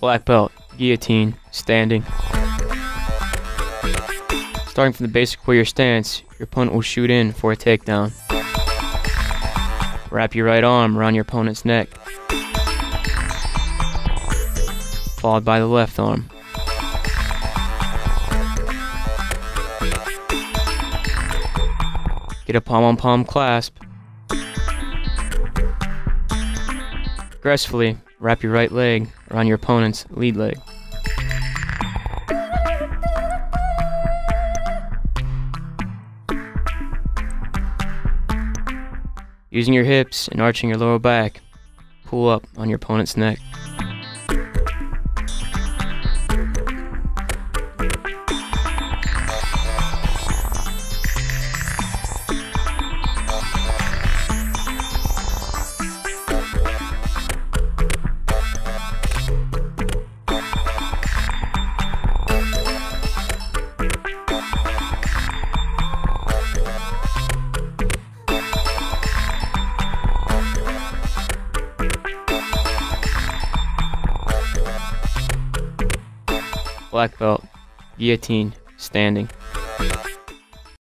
Black belt, guillotine, standing. Starting from the basic warrior stance, your opponent will shoot in for a takedown. Wrap your right arm around your opponent's neck, followed by the left arm. Get a palm on palm clasp. Aggressively wrap your right leg around your opponent's lead leg. Using your hips and arching your lower back, pull up on your opponent's neck. Black belt, guillotine, standing.